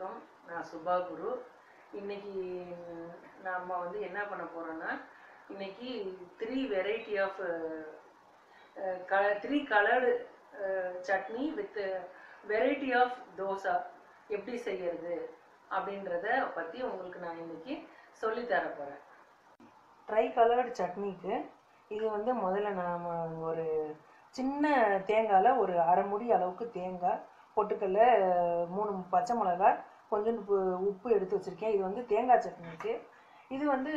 வணக்கம். நான் சுபா குரு. இன்னைக்கு நம்ம வந்து என்ன பண்ண போகிறோன்னா இன்னைக்கு த்ரீ வெரைட்டி ஆஃப் க three coloured chutney with variety of dosa. எப்படி செய்யறது அப்படின்றத பற்றி உங்களுக்கு நான் இன்னைக்கு சொல்லி தர போகிறேன் ட்ரை கலர்டு சட்னிக்கு இது வந்து முதல்ல நாம் ஒரு சின்ன தேங்காயில் ஒரு அரை முடி அளவுக்கு தேங்காய் பொட்டுக்கல்ல மூணு பச்சை மிளகாய் கொஞ்சோண்டு உப்பு- உப்பு எடுத்து வச்சுருக்கேன். இது வந்து தேங்காய் சட்னிக்கு இது வந்து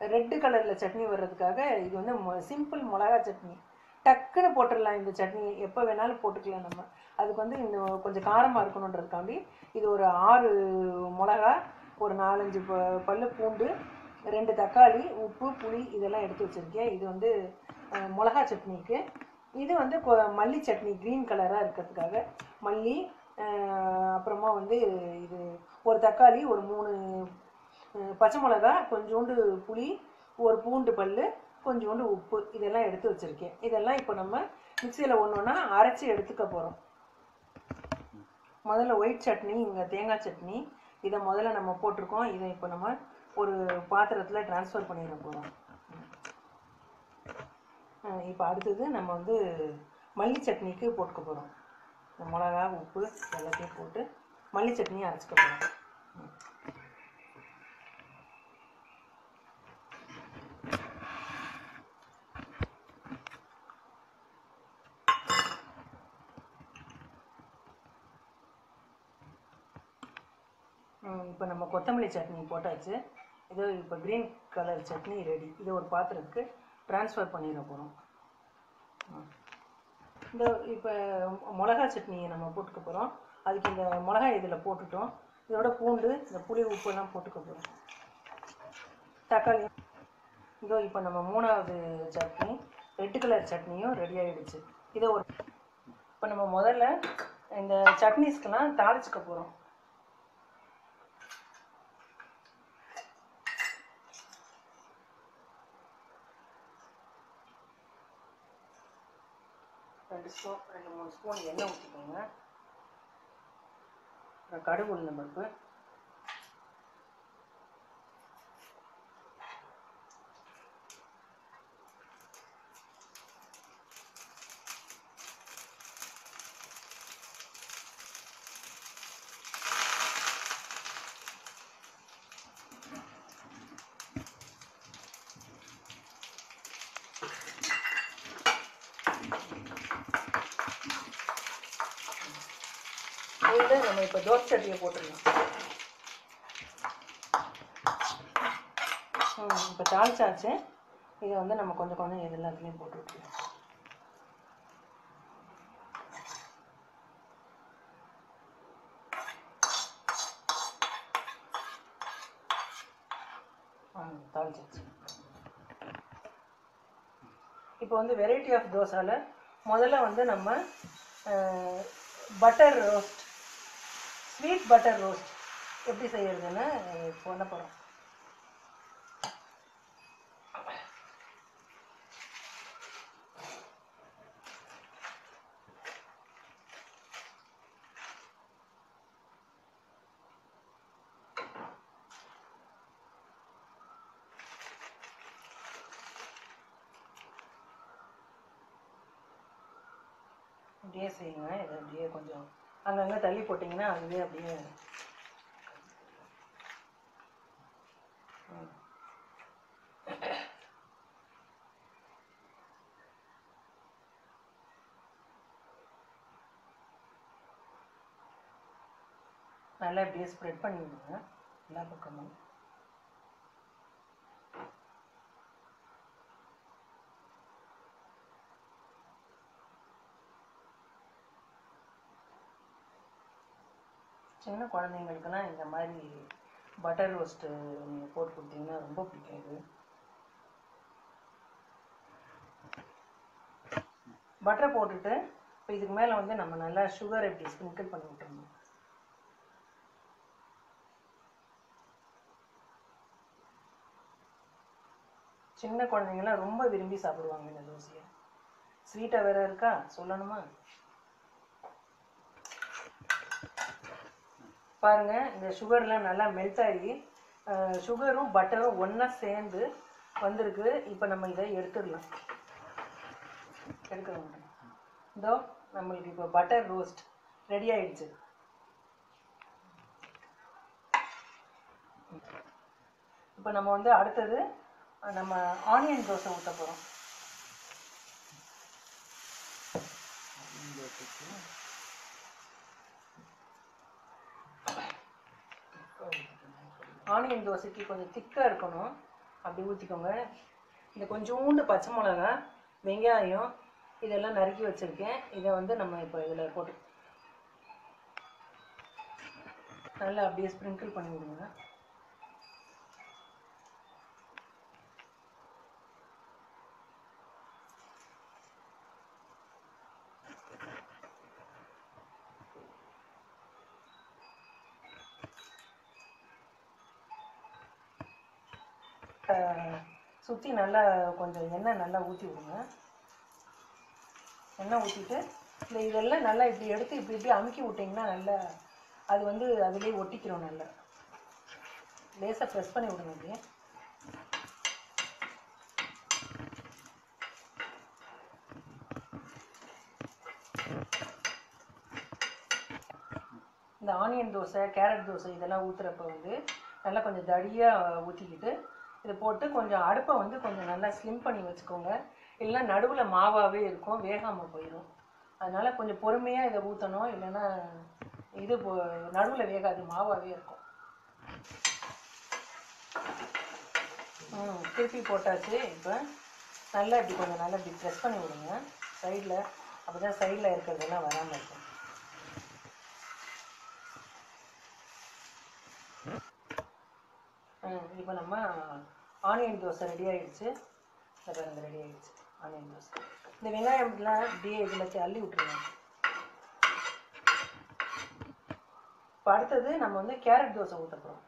ரெட்டு கலரில் சட்னி வர்றதுக்காக இது வந்து சிம்பிள் மிளகா சட்னி. டக்குன்னு போட்டுடலாம் இந்த சட்னி. எப்போ வேணாலும் போட்டுக்கலாம் நம்ம. அதுக்கு வந்து இந்த கொஞ்சம் காரமாக இருக்கணுன்றதுக்காண்டி இது ஒரு ஆறு மிளகா ஒரு நாலஞ்சு ப பல்லு பூண்டு ரெண்டு தக்காளி உப்பு புளி இதெல்லாம் எடுத்து வச்சுருக்கேன். இது வந்து மிளகா சட்னிக்கு. இது வந்து கொ- மல்லி சட்னி க்ரீன் கலராக இருக்கிறதுக்காக மல்லி அப்புறமா வந்து இது ஒரு தக்காளி ஒரு மூணு பச்சை மிளகா கொஞ்சோண்டு புளி ஒரு பூண்டு பல் கொஞ்சோண்டு உப்பு இதெல்லாம் எடுத்து வச்சுருக்கேன். இதெல்லாம் இப்போ நம்ம மிக்சியில் ஒன்று ஒன்றா அரைச்சி எடுத்துக்க போகிறோம் முதல்ல ஒயிட் சட்னி இங்கே தேங்காய் சட்னி இதை முதல்ல நம்ம போட்டிருக்கோம். இதை இப்போ நம்ம ஒரு பாத்திரத்தில் ட்ரான்ஸ்ஃபர் பண்ணிட போகிறோம் இப்போ அடுத்தது நம்ம வந்து மல்லி சட்னிக்கு போட்டுக்க போகிறோம் மிளகா உப்பு எல்லாத்தையும் போட்டு மல்லி சட்னியை அரைச்சிக்க போகிறோம் இப்போ நம்ம கொத்தமல்லி சட்னி போட்டாச்சு. இது இப்போ க்ரீன் கலர் சட்னி ரெடி இதை ஒரு பாத்திரத்துக்கு ட்ரான்ஸ்ஃபர் பண்ணிட போகிறோம் இந்த இப்போ மிளகா சட்னியை நம்ம போட்டுக்க போகிறோம் அதுக்கு இந்த மிளகாய் இதில் போட்டுட்டோம். இதோட பூண்டு இந்த புளி உப்புலாம் போட்டுக்க போகிறோம் தக்காளி. இதோ இப்போ நம்ம மூணாவது சட்னி ரெட்டு கலர் சட்னியும் ரெடி ஆகிடுச்சு இதை ஒரு இப்போ நம்ம முதல்ல இந்த சட்னிஸ்க்கெல்லாம் தாளிச்சுக்க போகிறோம் ரெண்டு ரெண்டு மூணு ஸ்பூன் எண்ணெய் ஊற்றிக்கோங்க அப்புறம் கடுகு உளுந்தம்பருப்பு பருப்பு இதில் நம்ம இப்போ தோசை சட்டியை போட்டுடலாம் இப்போ தாளிச்சாச்சு. இதை வந்து நம்ம கொஞ்சம் கொஞ்சம் இது எல்லாத்துலேயும் போட்டு விட்டுருவோம் தாளிச்சாச்சு. இப்போ வந்து வெரைட்டி ஆஃப் தோசாவில் முதல்ல வந்து நம்ம butter roast sweet butter roast. எப்படி செய்கிறதுன்னு பண்ண போகிறோம் அப்படியே செய்யுங்க இதை அப்படியே கொஞ்சம் அங்கங்கே தள்ளி போட்டிங்கன்னா அதுவே அப்படியே ம். நல்லா இப்படியே ஸ்ப்ரெட் பண்ணிவிடுங்க எல்லா பக்கமும் சின்ன குழந்தைங்களுக்குலாம் இந்த மாதிரி பட்டர் ரோஸ்ட்டு நீங்கள் போட்டு கொடுத்தீங்கன்னா ரொம்ப பிடிக்கும் இது பட்டர் போட்டுட்டு இப்போ இதுக்கு மேலே வந்து நம்ம நல்லா சுகர் எப்படி ஸ்ப்ரிங்கிள் பண்ணி விட்டுறணும். சின்ன குழந்தைங்கலாம் ரொம்ப விரும்பி சாப்பிடுவாங்க இந்த தோசையை. ஸ்வீட்டாக வேற இருக்கா? சொல்லணுமா? பாருங்கள் இந்த சுகர்லாம் நல்லா மெல்ட் ஆகி சுகரும் பட்டரும் ஒன்றா சேர்ந்து வந்திருக்கு. இப்போ நம்ம இதை எடுத்துடலாம். எடுக்கிறோம் இதோ நம்மளுக்கு இப்போ பட்டர் ரோஸ்ட் ரெடி ஆயிடுச்சு. இப்போ நம்ம வந்து அடுத்தது நம்ம ஆனியன் தோசை ஊற்ற போகிறோம் ஆனியன் தோசைக்கு கொஞ்சம் திக்காக இருக்கணும் அப்படி ஊற்றிக்கோங்க இந்த கொஞ்சோண்டு பச்சை மிளகா வெங்காயம் இதெல்லாம் நறுக்கி வச்சுருக்கேன். இதை வந்து நம்ம இப்போ இதில் போட்டு நல்லா அப்படியே ஸ்ப்ரிங்கிள் பண்ணி விடுங்க. சுற்றி நல்லா கொஞ்சம் எண்ணெய் நல்லா ஊற்றி விடுங்க. எண்ணெய் ஊற்றிட்டு இந்த இதெல்லாம் நல்லா இப்படி எடுத்து இப்படி இப்படி அமுக்கி விட்டிங்கன்னா நல்லா அது வந்து அதுலேயே ஒட்டிக்கிறோம் நல்லா. லேசாக ப்ரெஸ் பண்ணி விடுங்க இப்படி இந்த ஆனியன் தோசை கேரட் தோசை இதெல்லாம் ஊற்றுறப்ப வந்து நல்லா கொஞ்சம் தடியாக ஊற்றிக்கிட்டு இதை போட்டு கொஞ்சம் அடுப்பை வந்து கொஞ்சம் நல்லா ஸ்லிம் பண்ணி வச்சுக்கோங்க. இல்லைன்னா நடுவில் மாவாகவே இருக்கும் வேகாமல் போயிடும் அதனால் கொஞ்சம் பொறுமையாக இதை ஊற்றணும் இல்லைன்னா இது நடுவில் வேகாது மாவாகவே இருக்கும். ம் திருப்பி போட்டாச்சு. இப்போ நல்லா இப்படி கொஞ்சம் நல்லா இப்படி ப்ரெஸ் பண்ணி விடுங்க. சைடில் அப்போ தான் சைடில் இருக்கிறதெல்லாம் வராமல் இருக்கும். இப்போ நம்ம ஆனியன் தோசை ரெடி ஆகிடுச்சு பாருங்க ரெடி ஆகிடுச்சு ஆனியன் தோசை. இந்த வெங்காயம்லாம் அப்படியே இதில் அள்ளி விட்டுருங்க. இப்போ அடுத்தது நம்ம வந்து கேரட் தோசை ஊற்ற போகிறோம்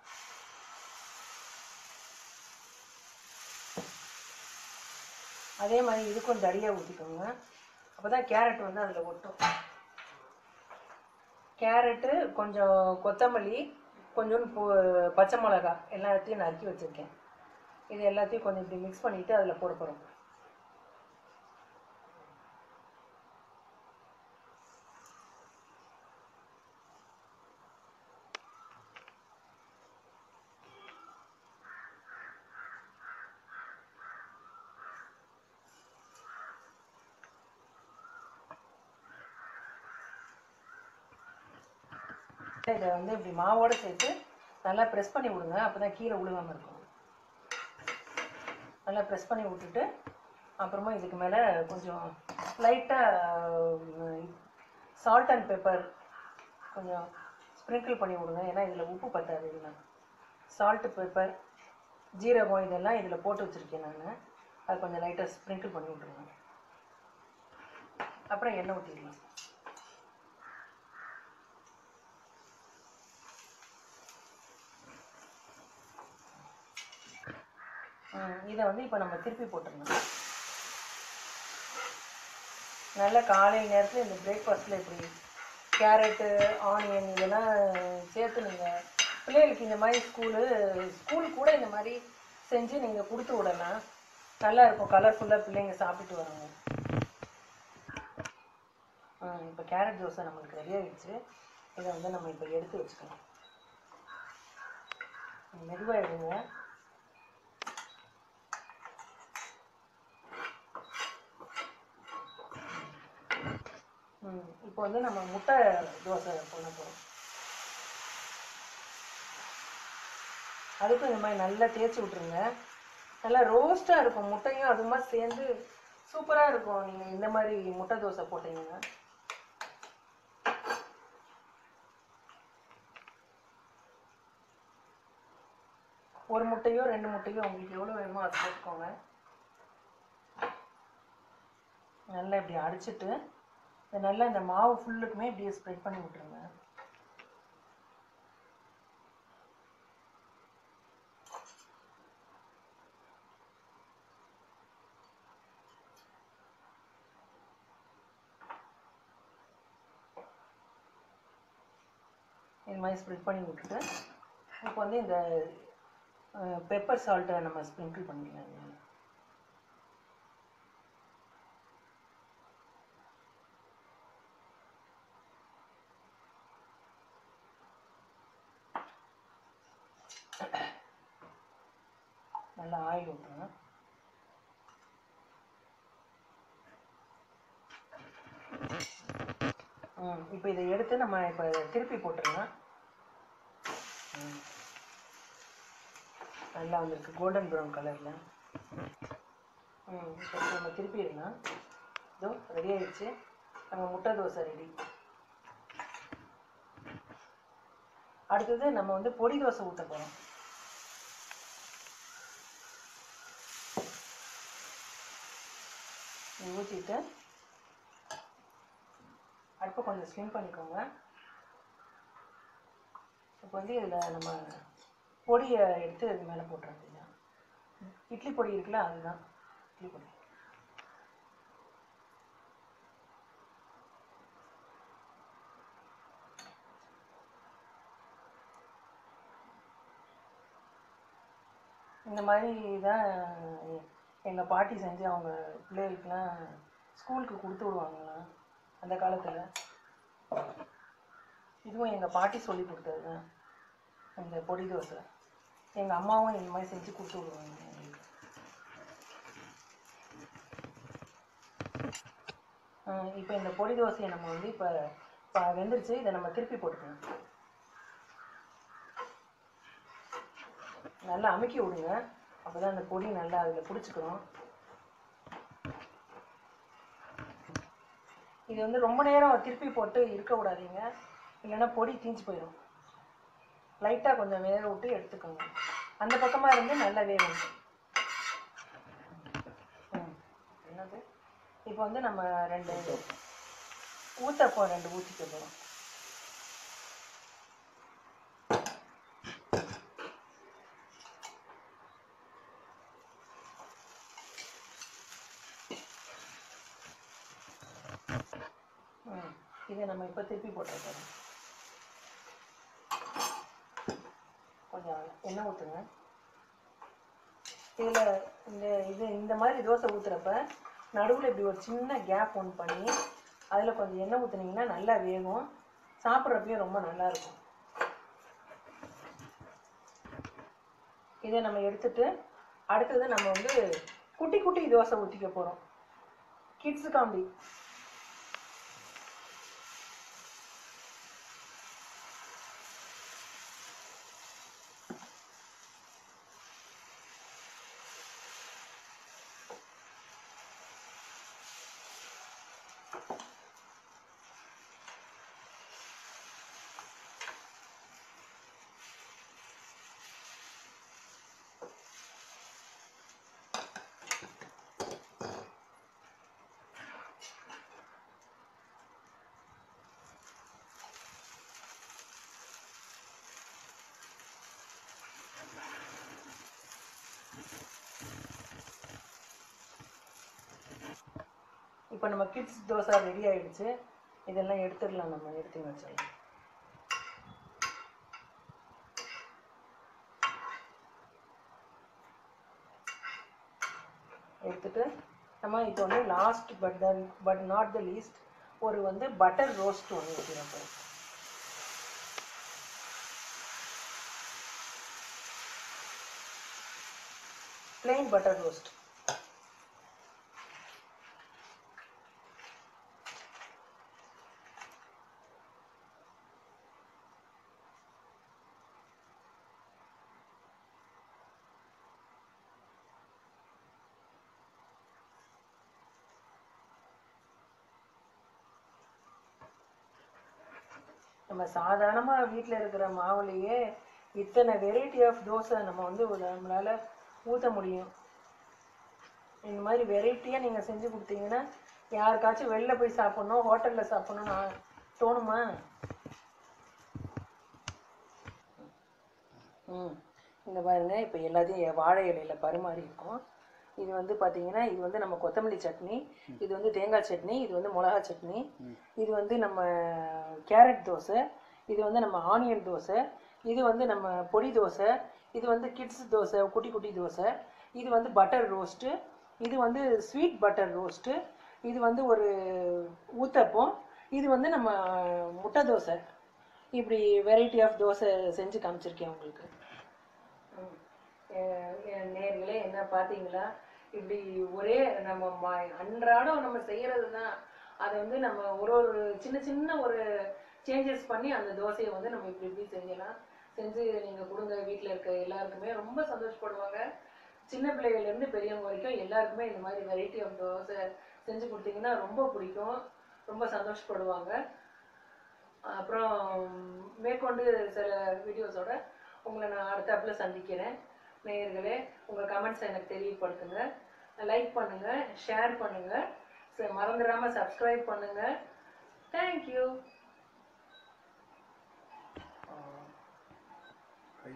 அதே மாதிரி இதுக்கும் தடியாக ஊற்றிக்கோங்க அப்போ தான் கேரட் வந்து அதில் ஒட்டும். கேரட்டு கொஞ்சம் கொத்தமல்லி கொஞ்சோண்டு பூ பச்சை மிளகா எல்லாத்தையும் நறுக்கி வச்சுருக்கேன். இது எல்லாத்தையும் கொஞ்சம் இப்படி மிக்ஸ் பண்ணிவிட்டு அதில் போட போகிறோம் இதை வந்து இப்படி மாவோடு சேர்த்து நல்லா ப்ரெஸ் பண்ணி விடுங்க. அப்போ தான் கீழே விழுகாமல் இருக்கும். நல்லா ப்ரெஸ் பண்ணி விட்டுட்டு அப்புறமா இதுக்கு மேலே கொஞ்சம் லைட்டாக சால்ட் அண்ட் பெப்பர் கொஞ்சம் ஸ்ப்ரிங்கிள் பண்ணி விடுங்க. ஏன்னா இதில் உப்பு பத்தாது இதில் சால்ட்டு பெப்பர் ஜீரகம் இதெல்லாம் இதில் போட்டு வச்சுருக்கேன் நான். அது கொஞ்சம் லைட்டாக ஸ்ப்ரிங்கிள் பண்ணி விட்ருங்க அப்புறம் எண்ணெய் ஊற்றிக்கலாம் இதை வந்து இப்போ நம்ம திருப்பி போட்டுருணும் நல்ல காலையில் நேரத்தில் இந்த பிரேக்ஃபாஸ்ட்டில் இப்படி கேரட்டு ஆனியன் இதெல்லாம் சேர்த்து நீங்கள் பிள்ளைகளுக்கு இந்த மாதிரி ஸ்கூலு ஸ்கூல் கூட இந்த மாதிரி செஞ்சு நீங்கள் கொடுத்து விடலாம். நல்லா இருக்கும் கலர்ஃபுல்லாக பிள்ளைங்க சாப்பிட்டு வராங்க இப்போ கேரட் தோசை நம்மளுக்கு ரெடி ஆகிடுச்சு இதை வந்து நம்ம இப்போ எடுத்து வச்சுக்கலாம். மெதுவாக எடுங்க ம் இப்போ வந்து நம்ம முட்டை தோசை பண்ண போகிறோம் அதுக்கும் இந்த மாதிரி நல்லா தேய்ச்சி விட்ருங்க நல்லா ரோஸ்ட்டாக இருக்கும். முட்டையும் அதுமா சேர்ந்து சூப்பராக இருக்கும். நீங்கள் இந்த மாதிரி முட்டை தோசை போட்டீங்கன்னா. ஒரு முட்டையோ ரெண்டு முட்டையோ உங்களுக்கு எவ்வளோ வேணுமோ அது போட்டுக்கோங்க நல்லா இப்படி அடிச்சிட்டு நல்லா இந்த மாவு ஃபுல்லுக்குமே இப்படியே ஸ்ப்ரெட் பண்ணி விட்ருங்க இந்த மாதிரி ஸ்ப்ரெட் பண்ணி விட்டுட்டு இப்போ வந்து இந்த பெப்பர் சால்ட்டை நம்ம ஸ்ப்ரிங்கிள் பண்ணிக்கலாம் நல்லா ஆயில் ஊற்றுங்க ம் இப்போ இதை எடுத்து நம்ம இப்போ திருப்பி போட்டுருங்க. ம். நல்லா வந்திருக்கு கோல்டன் ப்ரௌன் கலரில். ம் இப்போ நம்ம இதோ ரெடி ஆயிடுச்சு. நம்ம முட்டை தோசை ரெடி அடுத்தது நம்ம வந்து பொடி தோசை ஊற்ற போகிறோம் ஊற்றிட்டு அடுப்பை கொஞ்சம் ஸ்லிம் பண்ணிக்கோங்க. இப்போ வந்து இதில் நம்ம பொடியை எடுத்து இது மேலே போட்டுற இட்லி பொடி இருக்குல்ல அதுதான். இட்லி பொடி. இந்த மாதிரி தான் எங்கள் பாட்டி செஞ்சு அவங்க பிள்ளைகளுக்கெல்லாம் ஸ்கூலுக்கு கொடுத்து விடுவாங்களாம் அந்த காலத்தில். இதுவும் எங்கள் பாட்டி சொல்லி கொடுத்தது தான் இந்த பொடி தோசை. எங்கள் அம்மாவும் இந்த மாதிரி செஞ்சு கொடுத்து விடுவாங்க. எங்களுக்கு இப்போ இந்த பொடி தோசையை நம்ம வந்து இப்போ இப்போ வெந்துருச்சு இதை நம்ம திருப்பி போட்டுக்கணும் நல்லா அமுக்கி விடுங்க. அப்போ தான் அந்த பொடி நல்லா அதில் பிடிச்சிக்கிறோம் இது வந்து ரொம்ப நேரம் திருப்பி போட்டு இருக்க விடாதீங்க இல்லைன்னா பொடி தீஞ்சு போயிடும் லைட்டாக கொஞ்சம் வேக விட்டு எடுத்துக்கோங்க. அந்த பக்கமாக இருந்து நல்லா வேகும் என்னது? இப்போ வந்து நம்ம ரெண்டு ஊற்றப்போ ரெண்டு ஊற்றிக்க போகிறோம் ம் இதை நம்ம இப்போ திருப்பி போட்டுருக்கோம் கொஞ்சம் எண்ணெய் ஊற்றுங்க இதில் இந்த இது இந்த மாதிரி தோசை ஊற்றுறப்ப நடுவில் இப்படி ஒரு சின்ன கேப் ஒன் பண்ணி அதில் கொஞ்சம் எண்ணெய் ஊற்றுனீங்கன்னா நல்லா வேகும். சாப்பிட்றப்பையும் ரொம்ப நல்லா இருக்கும். இதை நம்ம எடுத்துட்டு அடுத்தது நம்ம வந்து குட்டி குட்டி தோசை ஊற்றிக்க போகிறோம் கிட்ஸு காம்பி இப்போ நம்ம கிட்ஸ் தோசை ரெடி ஆகிடுச்சு இதெல்லாம் எடுத்துடலாம் நம்ம எடுத்து வச்சிடலாம். எடுத்துட்டு நம்ம இப்போ வந்து last but the but not the least ஒரு வந்து பட்டர் ரோஸ்ட் ஒன்று வைக்கிறோம் இப்போ plain பட்டர் ரோஸ்ட் நம்ம சாதாரணமாக வீட்டில் இருக்கிற மாவுலேயே இத்தனை வெரைட்டி ஆஃப் தோசை நம்ம வந்து நம்மளால் ஊற்ற முடியும். இந்த மாதிரி வெரைட்டியாக நீங்கள் செஞ்சு கொடுத்தீங்கன்னா யாருக்காச்சும் வெளில போய் சாப்பிட்ணும் ஹோட்டலில் சாப்பிட்ணும்னு தோணுமா? ம். இந்த பாருங்க இப்போ எல்லாத்தையும் வாழை இலையில் பரிமாறி இருக்கோம் இது வந்து பார்த்தீங்கன்னா இது வந்து நம்ம கொத்தமல்லி சட்னி இது வந்து தேங்காய் சட்னி இது வந்து மிளகா சட்னி இது வந்து நம்ம கேரட் தோசை இது வந்து நம்ம ஆனியன் தோசை இது வந்து நம்ம பொடி தோசை இது வந்து கிட்ஸ் தோசை குட்டி குட்டி தோசை இது வந்து பட்டர் ரோஸ்ட்டு இது வந்து ஸ்வீட் பட்டர் ரோஸ்ட்டு இது வந்து ஒரு ஊத்தப்பம் இது வந்து நம்ம முட்டை தோசை இப்படி வெரைட்டி ஆஃப் தோசை செஞ்சு காமிச்சிருக்கேன் உங்களுக்கு ம். நேர்களே என்ன பார்த்தீங்களா இப்படி ஒரே நம்ம அன்றாடம் நம்ம செய்கிறது தான் அதை வந்து நம்ம ஒரு ஒரு சின்ன சின்ன ஒரு சேஞ்சஸ் பண்ணி அந்த தோசையை வந்து நம்ம இப்படி இப்படி செஞ்சலாம் செஞ்சு நீங்கள் கொடுங்க வீட்டில் இருக்க எல்லாருக்குமே ரொம்ப சந்தோஷப்படுவாங்க. சின்ன பிள்ளைகள்லேருந்து பெரியவங்க வரைக்கும் எல்லாருக்குமே இந்த மாதிரி வெரைட்டி ஆஃப் தோசை செஞ்சு கொடுத்தீங்கன்னா ரொம்ப பிடிக்கும். ரொம்ப சந்தோஷப்படுவாங்க. அப்புறம் மேற்கொண்டு சில வீடியோஸோட உங்களை நான் அடுத்தப்பில் சந்திக்கிறேன். நேயர்களே உங்கள் கமெண்ட்ஸ் எனக்கு தெரியப்படுத்துங்க. லைக் பண்ணுங்கள் ஷேர் பண்ணுங்கள் மறந்துடாமல் சப்ஸ்கிரைப் பண்ணுங்கள் தேங்க்யூ கை